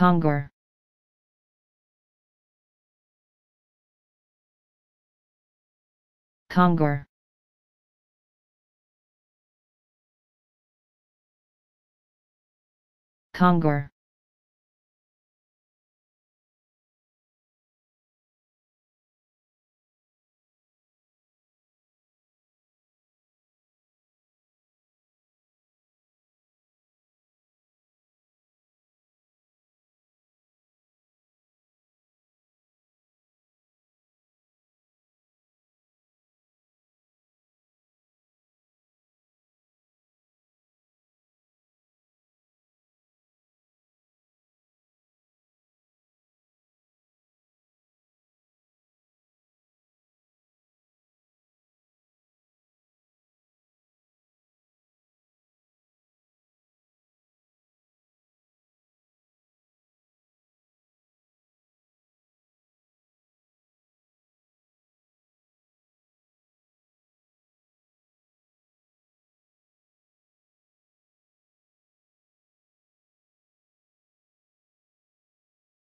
Conger. Conger. Conger.